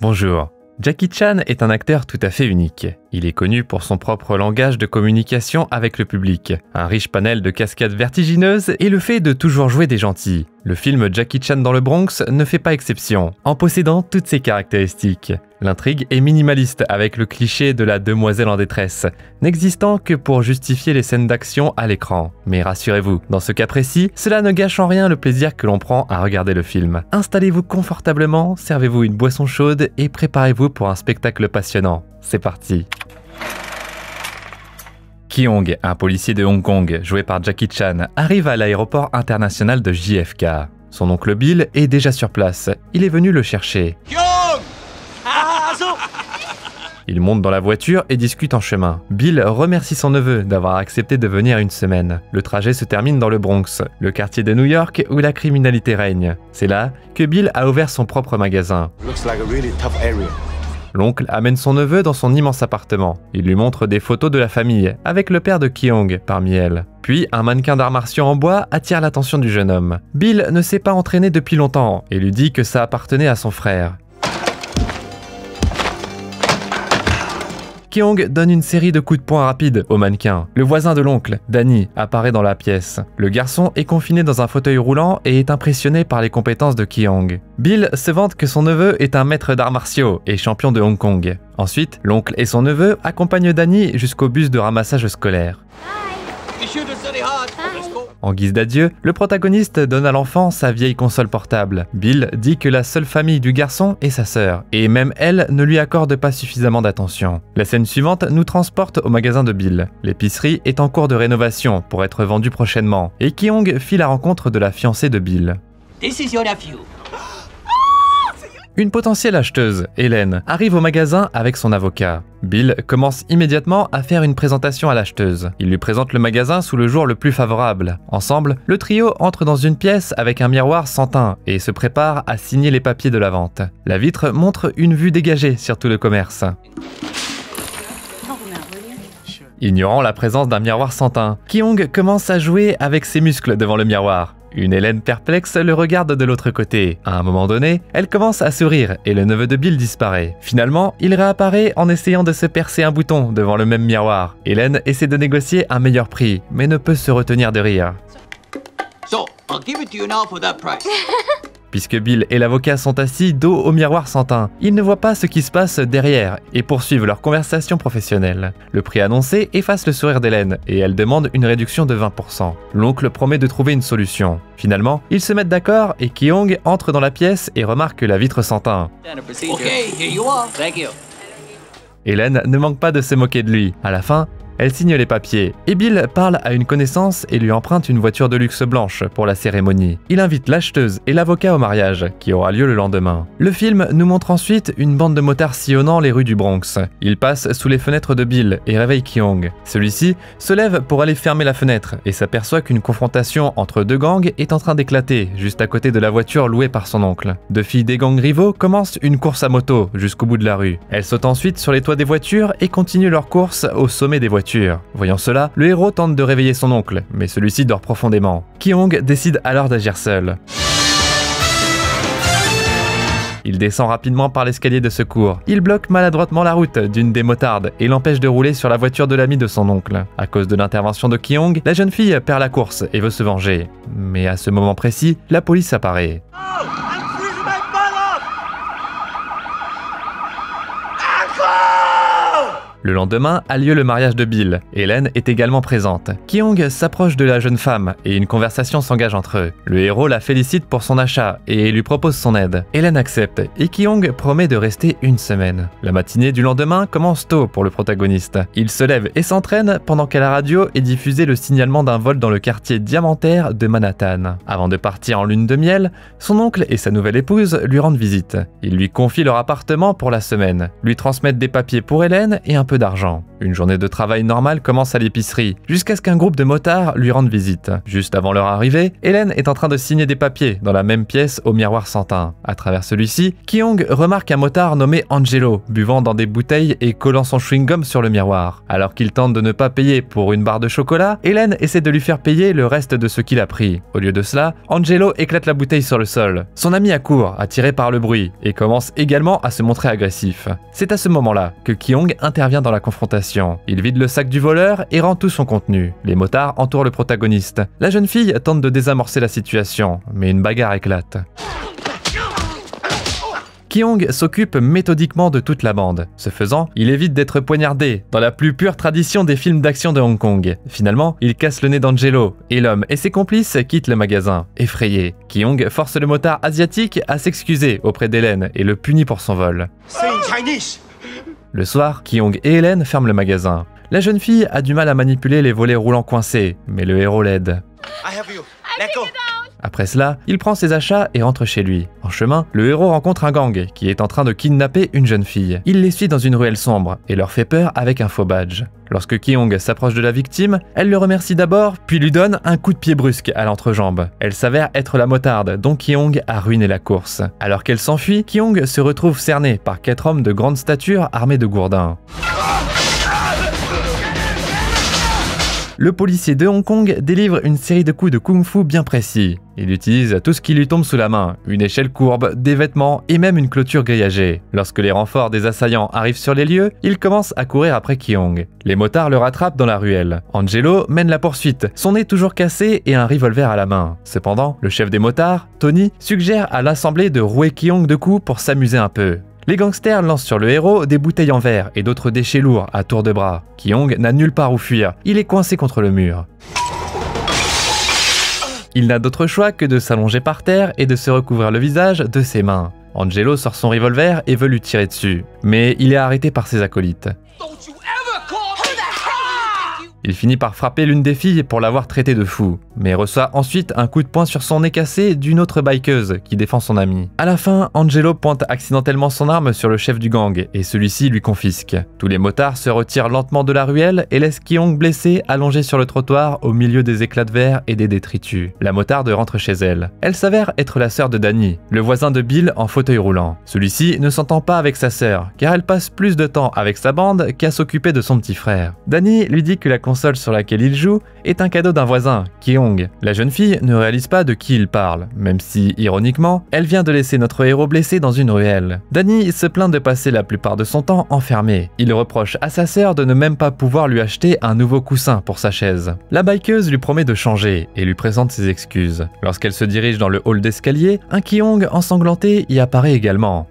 Bonjour. Jackie Chan est un acteur tout à fait unique. Il est connu pour son propre langage de communication avec le public, un riche panel de cascades vertigineuses et le fait de toujours jouer des gentils. Le film Jackie Chan dans le Bronx ne fait pas exception, en possédant toutes ces caractéristiques. L'intrigue est minimaliste avec le cliché de la demoiselle en détresse, n'existant que pour justifier les scènes d'action à l'écran. Mais rassurez-vous, dans ce cas précis, cela ne gâche en rien le plaisir que l'on prend à regarder le film. Installez-vous confortablement, servez-vous une boisson chaude et préparez-vous pour un spectacle passionnant. C'est parti Kyong, un policier de Hong Kong, joué par Jackie Chan, arrive à l'aéroport international de JFK. Son oncle Bill est déjà sur place. Il est venu le chercher. Il monte dans la voiture et discute en chemin. Bill remercie son neveu d'avoir accepté de venir une semaine. Le trajet se termine dans le Bronx, le quartier de New York où la criminalité règne. C'est là que Bill a ouvert son propre magasin. L'oncle amène son neveu dans son immense appartement. Il lui montre des photos de la famille, avec le père de Kyong parmi elles. Puis, un mannequin d'arts martiaux en bois attire l'attention du jeune homme. Bill ne s'est pas entraîné depuis longtemps et lui dit que ça appartenait à son frère. Kyong donne une série de coups de poing rapides au mannequin. Le voisin de l'oncle, Danny, apparaît dans la pièce. Le garçon est confiné dans un fauteuil roulant et est impressionné par les compétences de Kyong. Bill se vante que son neveu est un maître d'arts martiaux et champion de Hong Kong. Ensuite, l'oncle et son neveu accompagnent Danny jusqu'au bus de ramassage scolaire. En guise d'adieu, le protagoniste donne à l'enfant sa vieille console portable. Bill dit que la seule famille du garçon est sa sœur, et même elle ne lui accorde pas suffisamment d'attention. La scène suivante nous transporte au magasin de Bill. L'épicerie est en cours de rénovation pour être vendue prochainement, et Kyung fit la rencontre de la fiancée de Bill. Une potentielle acheteuse, Hélène, arrive au magasin avec son avocat. Bill commence immédiatement à faire une présentation à l'acheteuse. Il lui présente le magasin sous le jour le plus favorable. Ensemble, le trio entre dans une pièce avec un miroir sans teint et se prépare à signer les papiers de la vente. La vitre montre une vue dégagée sur tout le commerce. Ignorant la présence d'un miroir sans teint, Kyung commence à jouer avec ses muscles devant le miroir. Une Hélène perplexe le regarde de l'autre côté. À un moment donné, elle commence à sourire et le neveu de Bill disparaît. Finalement, il réapparaît en essayant de se percer un bouton devant le même miroir. Hélène essaie de négocier un meilleur prix, mais ne peut se retenir de rire. Puisque Bill et l'avocat sont assis dos au miroir sans teint, ils ne voient pas ce qui se passe derrière et poursuivent leur conversation professionnelle. Le prix annoncé efface le sourire d'Hélène et elle demande une réduction de 20%. L'oncle promet de trouver une solution. Finalement, ils se mettent d'accord et Kyong entre dans la pièce et remarque la vitre sans teint. Hélène ne manque pas de se moquer de lui. À la fin, elle signe les papiers, et Bill parle à une connaissance et lui emprunte une voiture de luxe blanche pour la cérémonie. Il invite l'acheteuse et l'avocat au mariage, qui aura lieu le lendemain. Le film nous montre ensuite une bande de motards sillonnant les rues du Bronx. Ils passent sous les fenêtres de Bill et réveillent Kyong. Celui-ci se lève pour aller fermer la fenêtre et s'aperçoit qu'une confrontation entre deux gangs est en train d'éclater juste à côté de la voiture louée par son oncle. Deux filles des gangs rivaux commencent une course à moto jusqu'au bout de la rue. Elles sautent ensuite sur les toits des voitures et continuent leur course au sommet des voitures. Voyant cela, le héros tente de réveiller son oncle, mais celui-ci dort profondément. Kyong décide alors d'agir seul. Il descend rapidement par l'escalier de secours. Il bloque maladroitement la route d'une des motardes et l'empêche de rouler sur la voiture de l'ami de son oncle. À cause de l'intervention de Kyong, la jeune fille perd la course et veut se venger. Mais à ce moment précis, la police apparaît. Le lendemain a lieu le mariage de Bill. Hélène est également présente. Kyung s'approche de la jeune femme et une conversation s'engage entre eux. Le héros la félicite pour son achat et lui propose son aide. Hélène accepte et Kyung promet de rester une semaine. La matinée du lendemain commence tôt pour le protagoniste. Il se lève et s'entraîne pendant qu'à la radio est diffusé le signalement d'un vol dans le quartier diamantaire de Manhattan. Avant de partir en lune de miel, son oncle et sa nouvelle épouse lui rendent visite. Ils lui confient leur appartement pour la semaine, lui transmettent des papiers pour Hélène et un d'argent. Une journée de travail normale commence à l'épicerie, jusqu'à ce qu'un groupe de motards lui rende visite. Juste avant leur arrivée, Hélène est en train de signer des papiers dans la même pièce au miroir sans teint. À travers celui-ci, Kyung remarque un motard nommé Angelo, buvant dans des bouteilles et collant son chewing-gum sur le miroir. Alors qu'il tente de ne pas payer pour une barre de chocolat, Hélène essaie de lui faire payer le reste de ce qu'il a pris. Au lieu de cela, Angelo éclate la bouteille sur le sol. Son ami accourt, attiré par le bruit, et commence également à se montrer agressif. C'est à ce moment-là que Kyung intervient dans la confrontation. Il vide le sac du voleur et rend tout son contenu. Les motards entourent le protagoniste. La jeune fille tente de désamorcer la situation, mais une bagarre éclate. Kyung s'occupe méthodiquement de toute la bande. Ce faisant, il évite d'être poignardé, dans la plus pure tradition des films d'action de Hong Kong. Finalement, il casse le nez d'Angelo, et l'homme et ses complices quittent le magasin, effrayés. Kyung force le motard asiatique à s'excuser auprès d'Hélène et le punit pour son vol. Le soir, Kyung et Hélène ferment le magasin. La jeune fille a du mal à manipuler les volets roulants coincés, mais le héros l'aide. Après cela, il prend ses achats et rentre chez lui. En chemin, le héros rencontre un gang qui est en train de kidnapper une jeune fille. Il les suit dans une ruelle sombre et leur fait peur avec un faux badge. Lorsque Kyung s'approche de la victime, elle le remercie d'abord, puis lui donne un coup de pied brusque à l'entrejambe. Elle s'avère être la motarde dont Kyung a ruiné la course. Alors qu'elle s'enfuit, Kyung se retrouve cerné par quatre hommes de grande stature armés de gourdins. Le policier de Hong Kong délivre une série de coups de kung-fu bien précis. Il utilise tout ce qui lui tombe sous la main, une échelle courbe, des vêtements et même une clôture grillagée. Lorsque les renforts des assaillants arrivent sur les lieux, il commence à courir après Kyung. Les motards le rattrapent dans la ruelle. Angelo mène la poursuite, son nez toujours cassé et un revolver à la main. Cependant, le chef des motards, Tony, suggère à l'assemblée de rouer Kyung de coups pour s'amuser un peu. Les gangsters lancent sur le héros des bouteilles en verre et d'autres déchets lourds à tour de bras. Kyung n'a nulle part où fuir, il est coincé contre le mur. Il n'a d'autre choix que de s'allonger par terre et de se recouvrir le visage de ses mains. Angelo sort son revolver et veut lui tirer dessus, mais il est arrêté par ses acolytes. Il finit par frapper l'une des filles pour l'avoir traité de fou, mais reçoit ensuite un coup de poing sur son nez cassé d'une autre bikeuse qui défend son ami. À la fin, Angelo pointe accidentellement son arme sur le chef du gang et celui-ci lui confisque. Tous les motards se retirent lentement de la ruelle et laissent Kyung blessé allongé sur le trottoir au milieu des éclats de verre et des détritus. La motarde rentre chez elle. Elle s'avère être la sœur de Danny, le voisin de Bill en fauteuil roulant. Celui-ci ne s'entend pas avec sa sœur, car elle passe plus de temps avec sa bande qu'à s'occuper de son petit frère. Danny lui dit que la sur laquelle il joue est un cadeau d'un voisin, Kyung. La jeune fille ne réalise pas de qui il parle, même si, ironiquement, elle vient de laisser notre héros blessé dans une ruelle. Danny se plaint de passer la plupart de son temps enfermé. Il reproche à sa sœur de ne même pas pouvoir lui acheter un nouveau coussin pour sa chaise. La bikeuse lui promet de changer et lui présente ses excuses. Lorsqu'elle se dirige dans le hall d'escalier, un Kyung ensanglanté y apparaît également.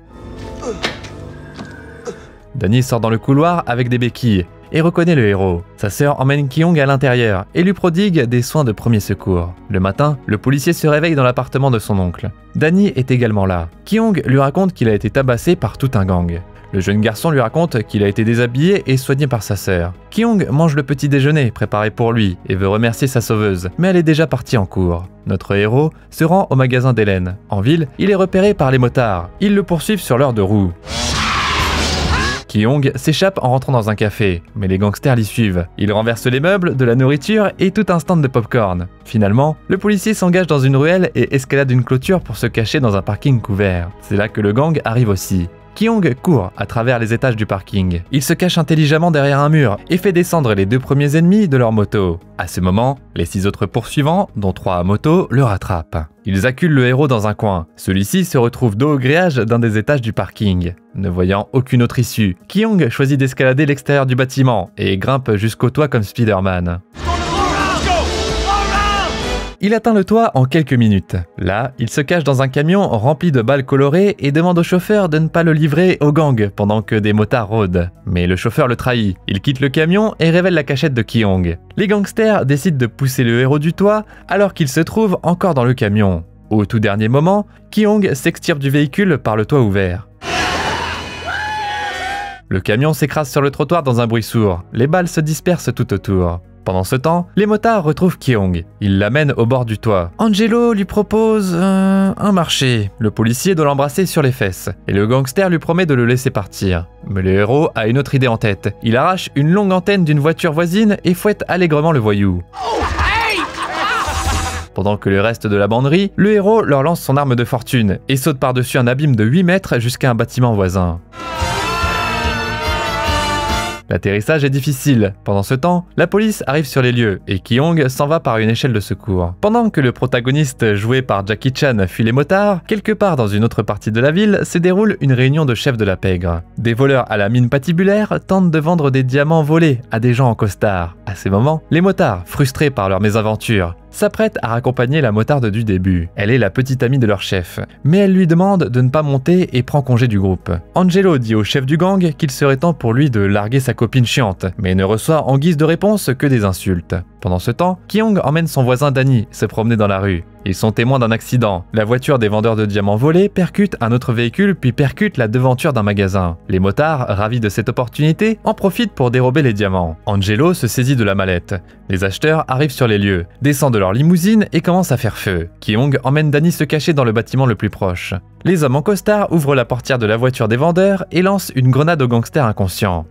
Danny sort dans le couloir avec des béquilles et reconnaît le héros. Sa sœur emmène Kyung à l'intérieur et lui prodigue des soins de premier secours. Le matin, le policier se réveille dans l'appartement de son oncle. Danny est également là. Kyung lui raconte qu'il a été tabassé par tout un gang. Le jeune garçon lui raconte qu'il a été déshabillé et soigné par sa sœur. Kyung mange le petit déjeuner préparé pour lui et veut remercier sa sauveuse, mais elle est déjà partie en cours. Notre héros se rend au magasin d'Hélène. En ville, il est repéré par les motards. Ils le poursuivent sur l'heure de roue. Kyung s'échappe en rentrant dans un café, mais les gangsters l'y suivent. Il renverse les meubles, de la nourriture et tout un stand de popcorn. Finalement, le policier s'engage dans une ruelle et escalade une clôture pour se cacher dans un parking couvert. C'est là que le gang arrive aussi. Kyung court à travers les étages du parking. Il se cache intelligemment derrière un mur et fait descendre les deux premiers ennemis de leur moto. À ce moment, les six autres poursuivants, dont trois à moto, le rattrapent. Ils acculent le héros dans un coin. Celui-ci se retrouve dos au grillage d'un des étages du parking. Ne voyant aucune autre issue, Kyung choisit d'escalader l'extérieur du bâtiment et grimpe jusqu'au toit comme Spider-Man. Il atteint le toit en quelques minutes. Là, il se cache dans un camion rempli de balles colorées et demande au chauffeur de ne pas le livrer au gang pendant que des motards rôdent. Mais le chauffeur le trahit. Il quitte le camion et révèle la cachette de Kyung. Les gangsters décident de pousser le héros du toit alors qu'il se trouve encore dans le camion. Au tout dernier moment, Kyung s'extirpe du véhicule par le toit ouvert. Le camion s'écrase sur le trottoir dans un bruit sourd. Les balles se dispersent tout autour. Pendant ce temps, les motards retrouvent Kyung. Ils l'amènent au bord du toit. Angelo lui propose un marché. Le policier doit l'embrasser sur les fesses, et le gangster lui promet de le laisser partir. Mais le héros a une autre idée en tête. Il arrache une longue antenne d'une voiture voisine et fouette allègrement le voyou. Pendant que le reste de la banderie, le héros leur lance son arme de fortune et saute par-dessus un abîme de 8 mètres jusqu'à un bâtiment voisin. L'atterrissage est difficile. Pendant ce temps, la police arrive sur les lieux et Kyung s'en va par une échelle de secours. Pendant que le protagoniste, joué par Jackie Chan, fuit les motards, quelque part dans une autre partie de la ville se déroule une réunion de chefs de la pègre. Des voleurs à la mine patibulaire tentent de vendre des diamants volés à des gens en costard. À ces moments, les motards, frustrés par leur mésaventure, s'apprête à raccompagner la motarde du début. Elle est la petite amie de leur chef, mais elle lui demande de ne pas monter et prend congé du groupe. Angelo dit au chef du gang qu'il serait temps pour lui de larguer sa copine chiante, mais ne reçoit en guise de réponse que des insultes. Pendant ce temps, Kyung emmène son voisin Danny se promener dans la rue. Ils sont témoins d'un accident. La voiture des vendeurs de diamants volés percute un autre véhicule puis percute la devanture d'un magasin. Les motards, ravis de cette opportunité, en profitent pour dérober les diamants. Angelo se saisit de la mallette. Les acheteurs arrivent sur les lieux, descendent de leur limousine et commencent à faire feu. Kyung emmène Danny se cacher dans le bâtiment le plus proche. Les hommes en costard ouvrent la portière de la voiture des vendeurs et lancent une grenade au gangster inconscient.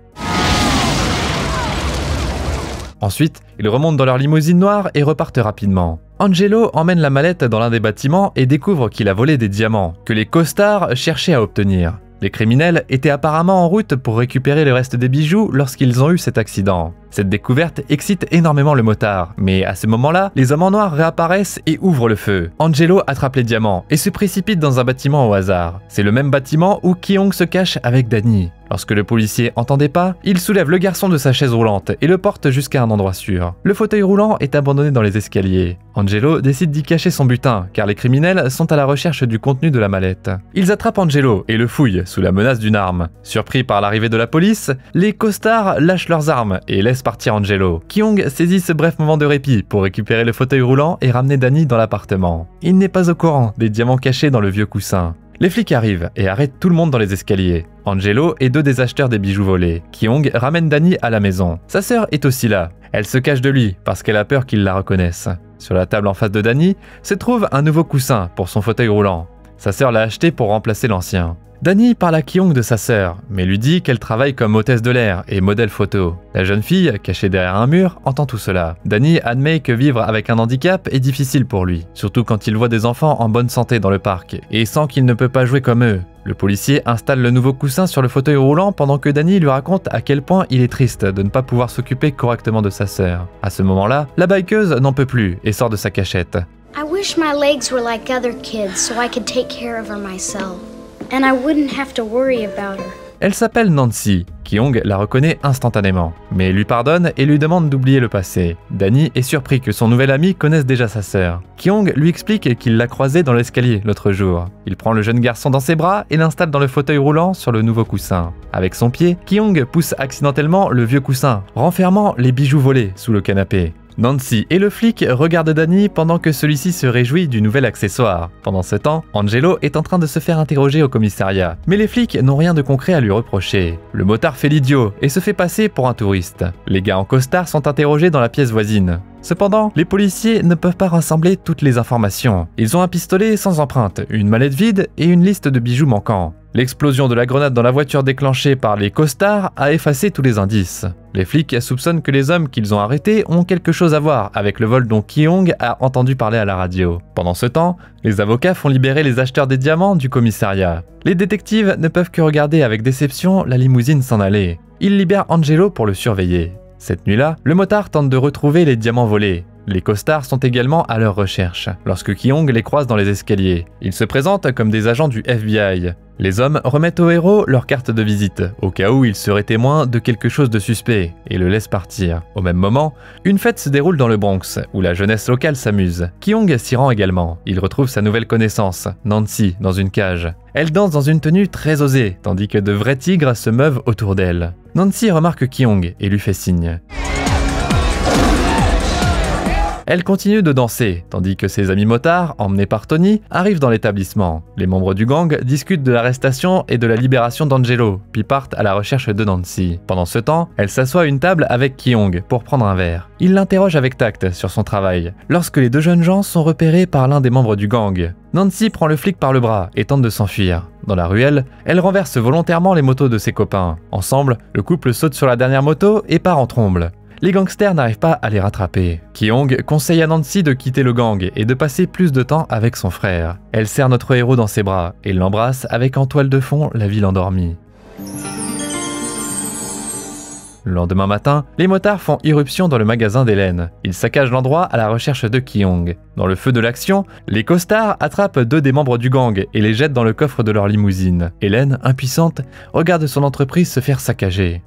Ensuite, ils remontent dans leur limousine noire et repartent rapidement. Angelo emmène la mallette dans l'un des bâtiments et découvre qu'il a volé des diamants, que les costards cherchaient à obtenir. Les criminels étaient apparemment en route pour récupérer le reste des bijoux lorsqu'ils ont eu cet accident. Cette découverte excite énormément le motard, mais à ce moment-là, les hommes en noir réapparaissent et ouvrent le feu. Angelo attrape les diamants et se précipite dans un bâtiment au hasard. C'est le même bâtiment où Kyung se cache avec Danny. Lorsque le policier entendait pas, il soulève le garçon de sa chaise roulante et le porte jusqu'à un endroit sûr. Le fauteuil roulant est abandonné dans les escaliers. Angelo décide d'y cacher son butin, car les criminels sont à la recherche du contenu de la mallette. Ils attrapent Angelo et le fouillent sous la menace d'une arme. Surpris par l'arrivée de la police, les costards lâchent leurs armes et laissent partir Angelo. Kyung saisit ce bref moment de répit pour récupérer le fauteuil roulant et ramener Danny dans l'appartement. Il n'est pas au courant des diamants cachés dans le vieux coussin. Les flics arrivent et arrêtent tout le monde dans les escaliers. Angelo et deux des acheteurs des bijoux volés. Kyung ramène Danny à la maison. Sa sœur est aussi là. Elle se cache de lui parce qu'elle a peur qu'il la reconnaisse. Sur la table en face de Danny se trouve un nouveau coussin pour son fauteuil roulant. Sa sœur l'a acheté pour remplacer l'ancien. Danny parle à Kyung de sa sœur, mais lui dit qu'elle travaille comme hôtesse de l'air et modèle photo. La jeune fille, cachée derrière un mur, entend tout cela. Danny admet que vivre avec un handicap est difficile pour lui, surtout quand il voit des enfants en bonne santé dans le parc, et sent qu'il ne peut pas jouer comme eux. Le policier installe le nouveau coussin sur le fauteuil roulant pendant que Danny lui raconte à quel point il est triste de ne pas pouvoir s'occuper correctement de sa sœur. À ce moment-là, la bikeuse n'en peut plus et sort de sa cachette. And I wouldn't have to worry about her. Elle s'appelle Nancy. Kyung la reconnaît instantanément, mais lui pardonne et lui demande d'oublier le passé. Danny est surpris que son nouvel ami connaisse déjà sa sœur. Kyung lui explique qu'il l'a croisée dans l'escalier l'autre jour. Il prend le jeune garçon dans ses bras et l'installe dans le fauteuil roulant sur le nouveau coussin. Avec son pied, Kyung pousse accidentellement le vieux coussin, renfermant les bijoux volés sous le canapé. Nancy et le flic regardent Danny pendant que celui-ci se réjouit du nouvel accessoire. Pendant ce temps, Angelo est en train de se faire interroger au commissariat. Mais les flics n'ont rien de concret à lui reprocher. Le motard fait l'idiot et se fait passer pour un touriste. Les gars en costard sont interrogés dans la pièce voisine. Cependant, les policiers ne peuvent pas rassembler toutes les informations. Ils ont un pistolet sans empreinte, une mallette vide et une liste de bijoux manquants. L'explosion de la grenade dans la voiture déclenchée par les costards a effacé tous les indices. Les flics soupçonnent que les hommes qu'ils ont arrêtés ont quelque chose à voir avec le vol dont Kyung a entendu parler à la radio. Pendant ce temps, les avocats font libérer les acheteurs des diamants du commissariat. Les détectives ne peuvent que regarder avec déception la limousine s'en aller. Ils libèrent Angelo pour le surveiller. Cette nuit-là, le motard tente de retrouver les diamants volés. Les costards sont également à leur recherche, lorsque Kyung les croise dans les escaliers. Ils se présentent comme des agents du FBI. Les hommes remettent au héros leur carte de visite, au cas où il serait témoin de quelque chose de suspect, et le laissent partir. Au même moment, une fête se déroule dans le Bronx, où la jeunesse locale s'amuse. Kyung s'y rend également. Il retrouve sa nouvelle connaissance, Nancy, dans une cage. Elle danse dans une tenue très osée, tandis que de vrais tigres se meuvent autour d'elle. Nancy remarque Kyung et lui fait signe. Elle continue de danser, tandis que ses amis motards, emmenés par Tony, arrivent dans l'établissement. Les membres du gang discutent de l'arrestation et de la libération d'Angelo, puis partent à la recherche de Nancy. Pendant ce temps, elle s'assoit à une table avec Kyung pour prendre un verre. Il l'interroge avec tact sur son travail, lorsque les deux jeunes gens sont repérés par l'un des membres du gang. Nancy prend le flic par le bras et tente de s'enfuir. Dans la ruelle, elle renverse volontairement les motos de ses copains. Ensemble, le couple saute sur la dernière moto et part en tromble. Les gangsters n'arrivent pas à les rattraper. Kyong conseille à Nancy de quitter le gang et de passer plus de temps avec son frère. Elle serre notre héros dans ses bras et l'embrasse avec en toile de fond la ville endormie. Le lendemain matin, les motards font irruption dans le magasin d'Hélène. Ils saccagent l'endroit à la recherche de Kyong. Dans le feu de l'action, les costards attrapent deux des membres du gang et les jettent dans le coffre de leur limousine. Hélène, impuissante, regarde son entreprise se faire saccager.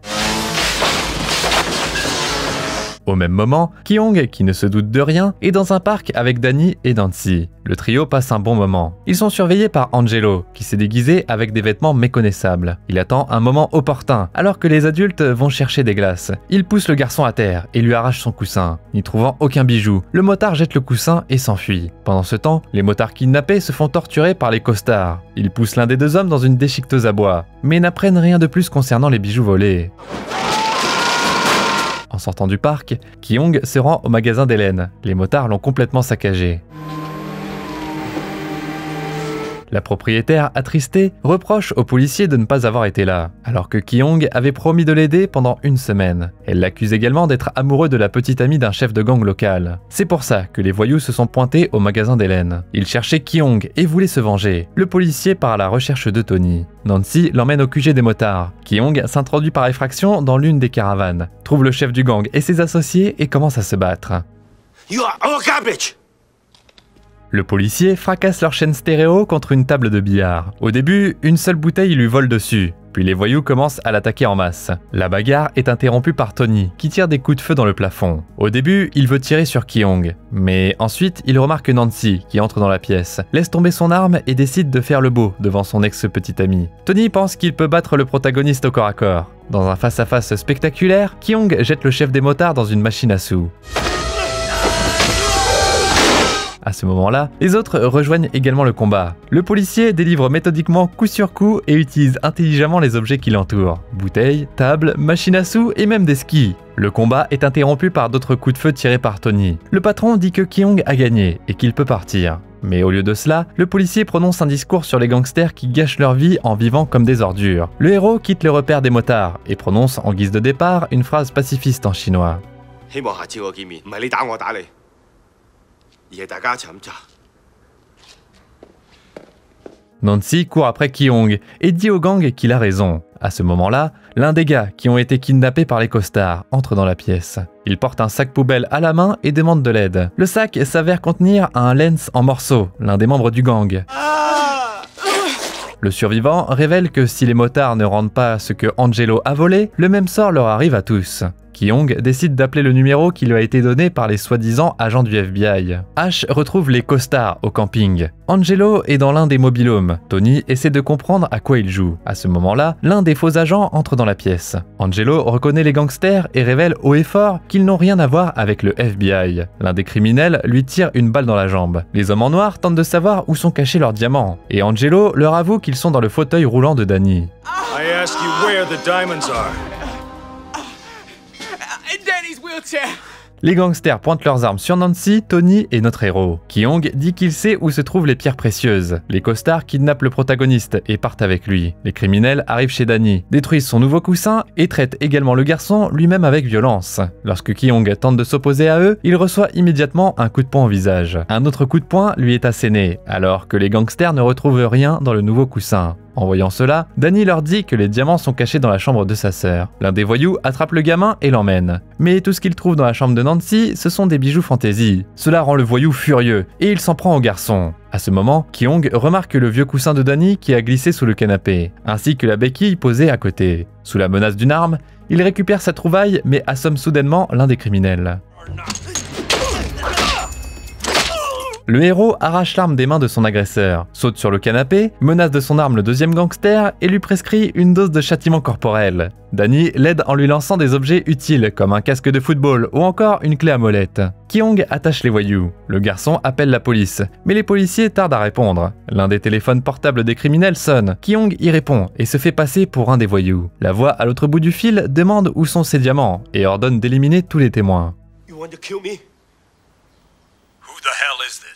Au même moment, Kyong, qui ne se doute de rien, est dans un parc avec Danny et Nancy. Le trio passe un bon moment. Ils sont surveillés par Angelo, qui s'est déguisé avec des vêtements méconnaissables. Il attend un moment opportun, alors que les adultes vont chercher des glaces. Il pousse le garçon à terre et lui arrache son coussin. N'y trouvant aucun bijou, le motard jette le coussin et s'enfuit. Pendant ce temps, les motards kidnappés se font torturer par les costards. Ils poussent l'un des deux hommes dans une déchiqueteuse à bois, mais n'apprennent rien de plus concernant les bijoux volés. En sortant du parc, Kyung se rend au magasin d'Hélène. Les motards l'ont complètement saccagé. La propriétaire, attristée, reproche au policier de ne pas avoir été là, alors que Kyung avait promis de l'aider pendant une semaine. Elle l'accuse également d'être amoureux de la petite amie d'un chef de gang local. C'est pour ça que les voyous se sont pointés au magasin d'Hélène. Ils cherchaient Kyung et voulaient se venger. Le policier part à la recherche de Tony. Nancy l'emmène au QG des motards. Kyung s'introduit par effraction dans l'une des caravanes, trouve le chef du gang et ses associés et commence à se battre. You are! Le policier fracasse leur chaîne stéréo contre une table de billard. Au début, une seule bouteille lui vole dessus. Puis les voyous commencent à l'attaquer en masse. La bagarre est interrompue par Tony, qui tire des coups de feu dans le plafond. Au début, il veut tirer sur Kyung, mais ensuite, il remarque Nancy, qui entre dans la pièce, laisse tomber son arme et décide de faire le beau devant son ex-petite amie. Tony pense qu'il peut battre le protagoniste au corps à corps. Dans un face-à-face spectaculaire, Kyung jette le chef des motards dans une machine à sous. À ce moment-là, les autres rejoignent également le combat. Le policier délivre méthodiquement coup sur coup et utilise intelligemment les objets qui l'entourent. Bouteilles, tables, machines à sous et même des skis. Le combat est interrompu par d'autres coups de feu tirés par Tony. Le patron dit que Kyung a gagné et qu'il peut partir. Mais au lieu de cela, le policier prononce un discours sur les gangsters qui gâchent leur vie en vivant comme des ordures. Le héros quitte le repère des motards et prononce en guise de départ une phrase pacifiste en chinois. 而系大家一齐咁炸。 Nancy court après Kyung et dit au gang qu'il a raison. À ce moment-là, l'un des gars qui ont été kidnappés par les costards entre dans la pièce. Il porte un sac poubelle à la main et demande de l'aide. Le sac s'avère contenir un lens en morceaux, l'un des membres du gang. Le survivant révèle que si les motards ne rendent pas ce que Angelo a volé, le même sort leur arrive à tous. Kyung décide d'appeler le numéro qui lui a été donné par les soi-disant agents du FBI. Ash retrouve les costards au camping. Angelo est dans l'un des mobilhomes. Tony essaie de comprendre à quoi il joue. À ce moment-là, l'un des faux agents entre dans la pièce. Angelo reconnaît les gangsters et révèle haut et fort qu'ils n'ont rien à voir avec le FBI. L'un des criminels lui tire une balle dans la jambe. Les hommes en noir tentent de savoir où sont cachés leurs diamants. Et Angelo leur avoue qu'ils sont dans le fauteuil roulant de Danny. Les gangsters pointent leurs armes sur Nancy, Tony et notre héros. Kyung dit qu'il sait où se trouvent les pierres précieuses. Les costards kidnappent le protagoniste et partent avec lui. Les criminels arrivent chez Danny, détruisent son nouveau coussin et traitent également le garçon lui-même avec violence. Lorsque Kyung tente de s'opposer à eux, il reçoit immédiatement un coup de poing au visage. Un autre coup de poing lui est asséné, alors que les gangsters ne retrouvent rien dans le nouveau coussin. En voyant cela, Danny leur dit que les diamants sont cachés dans la chambre de sa sœur. L'un des voyous attrape le gamin et l'emmène. Mais tout ce qu'il trouve dans la chambre de Nancy, ce sont des bijoux fantaisie. Cela rend le voyou furieux et il s'en prend au garçon. À ce moment, Kyung remarque le vieux coussin de Danny qui a glissé sous le canapé, ainsi que la béquille posée à côté. Sous la menace d'une arme, il récupère sa trouvaille mais assomme soudainement l'un des criminels. Le héros arrache l'arme des mains de son agresseur, saute sur le canapé, menace de son arme le deuxième gangster et lui prescrit une dose de châtiment corporel. Danny l'aide en lui lançant des objets utiles comme un casque de football ou encore une clé à molette. Kyong attache les voyous. Le garçon appelle la police, mais les policiers tardent à répondre. L'un des téléphones portables des criminels sonne. Kyong y répond et se fait passer pour un des voyous. La voix à l'autre bout du fil demande où sont ses diamants et ordonne d'éliminer tous les témoins. You want to kill me? Who the hell is this?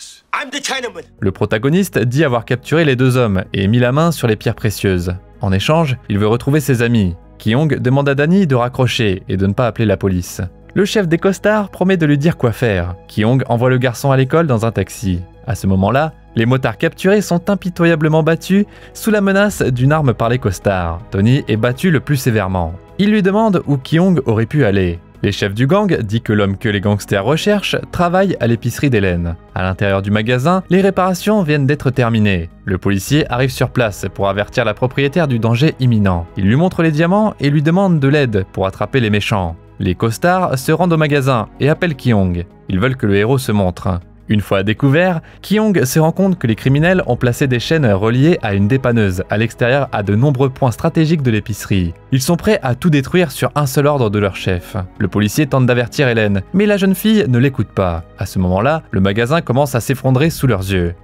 Le protagoniste dit avoir capturé les deux hommes et mis la main sur les pierres précieuses. En échange, il veut retrouver ses amis. Kyong demande à Danny de raccrocher et de ne pas appeler la police. Le chef des costards promet de lui dire quoi faire. Kyong envoie le garçon à l'école dans un taxi. À ce moment-là, les motards capturés sont impitoyablement battus sous la menace d'une arme par les costards. Tony est battu le plus sévèrement. Il lui demande où Kyong aurait pu aller. Les chefs du gang disent que l'homme que les gangsters recherchent travaille à l'épicerie d'Hélène. À l'intérieur du magasin, les réparations viennent d'être terminées. Le policier arrive sur place pour avertir la propriétaire du danger imminent. Il lui montre les diamants et lui demande de l'aide pour attraper les méchants. Les costards se rendent au magasin et appellent Kyong. Ils veulent que le héros se montre. Une fois découvert, Kyong se rend compte que les criminels ont placé des chaînes reliées à une dépanneuse à l'extérieur à de nombreux points stratégiques de l'épicerie. Ils sont prêts à tout détruire sur un seul ordre de leur chef. Le policier tente d'avertir Hélène, mais la jeune fille ne l'écoute pas. À ce moment-là, le magasin commence à s'effondrer sous leurs yeux.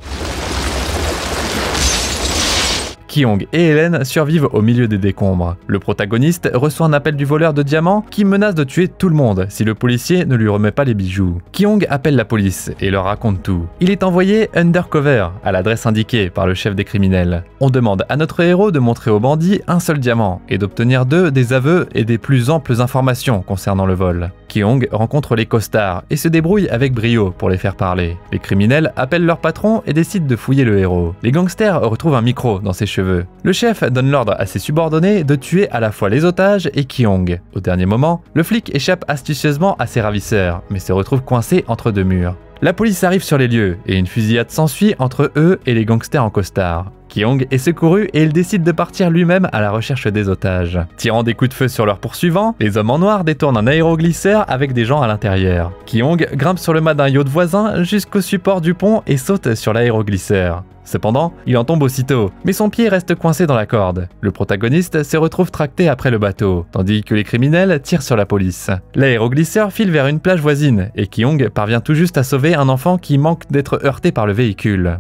Kyong et Hélène survivent au milieu des décombres. Le protagoniste reçoit un appel du voleur de diamants qui menace de tuer tout le monde si le policier ne lui remet pas les bijoux. Kyong appelle la police et leur raconte tout. Il est envoyé undercover à l'adresse indiquée par le chef des criminels. On demande à notre héros de montrer aux bandits un seul diamant et d'obtenir d'eux des aveux et des plus amples informations concernant le vol. Kyong rencontre les costards et se débrouille avec brio pour les faire parler. Les criminels appellent leur patron et décident de fouiller le héros. Les gangsters retrouvent un micro dans ses cheveux. Le chef donne l'ordre à ses subordonnés de tuer à la fois les otages et Kyong. Au dernier moment, le flic échappe astucieusement à ses ravisseurs, mais se retrouve coincé entre deux murs. La police arrive sur les lieux et une fusillade s'ensuit entre eux et les gangsters en costard. Kyong est secouru et il décide de partir lui-même à la recherche des otages. Tirant des coups de feu sur leurs poursuivants, les hommes en noir détournent un aéroglisseur avec des gens à l'intérieur. Kyong grimpe sur le mât d'un yacht voisin jusqu'au support du pont et saute sur l'aéroglisseur. Cependant, il en tombe aussitôt, mais son pied reste coincé dans la corde. Le protagoniste se retrouve tracté après le bateau, tandis que les criminels tirent sur la police. L'aéroglisseur file vers une plage voisine, et Kyong parvient tout juste à un enfant qui manque d'être heurté par le véhicule.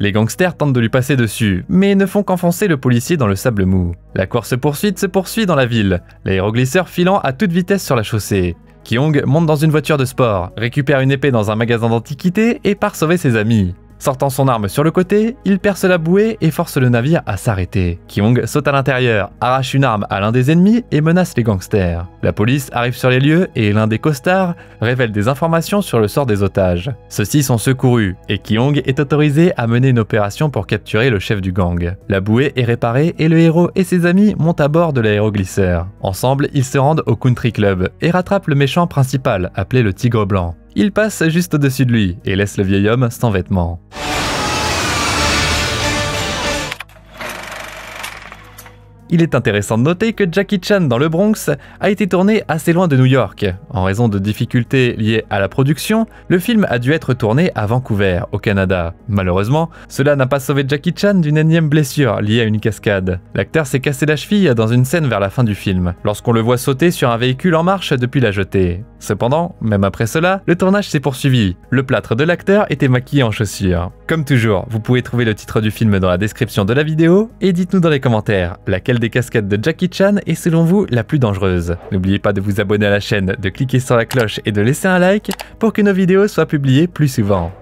Les gangsters tentent de lui passer dessus, mais ne font qu'enfoncer le policier dans le sable mou. La course-poursuite se poursuit dans la ville, l'aéroglisseur filant à toute vitesse sur la chaussée. Kyong monte dans une voiture de sport, récupère une épée dans un magasin d'antiquités et part sauver ses amis. Sortant son arme sur le côté, il perce la bouée et force le navire à s'arrêter. Kyong saute à l'intérieur, arrache une arme à l'un des ennemis et menace les gangsters. La police arrive sur les lieux et l'un des costards révèle des informations sur le sort des otages. Ceux-ci sont secourus et Kyong est autorisé à mener une opération pour capturer le chef du gang. La bouée est réparée et le héros et ses amis montent à bord de l'aéroglisseur. Ensemble, ils se rendent au Country Club et rattrapent le méchant principal appelé le Tigre Blanc. Il passe juste au-dessus de lui et laisse le vieil homme sans vêtements. Il est intéressant de noter que Jackie Chan dans le Bronx a été tourné assez loin de New York. En raison de difficultés liées à la production, le film a dû être tourné à Vancouver, au Canada. Malheureusement, cela n'a pas sauvé Jackie Chan d'une énième blessure liée à une cascade. L'acteur s'est cassé la cheville dans une scène vers la fin du film, lorsqu'on le voit sauter sur un véhicule en marche depuis la jetée. Cependant, même après cela, le tournage s'est poursuivi. Le plâtre de l'acteur était maquillé en chaussures. Comme toujours, vous pouvez trouver le titre du film dans la description de la vidéo et dites-nous dans les commentaires laquelle des cascades de Jackie Chan est selon vous la plus dangereuse. N'oubliez pas de vous abonner à la chaîne, de cliquer sur la cloche et de laisser un like pour que nos vidéos soient publiées plus souvent.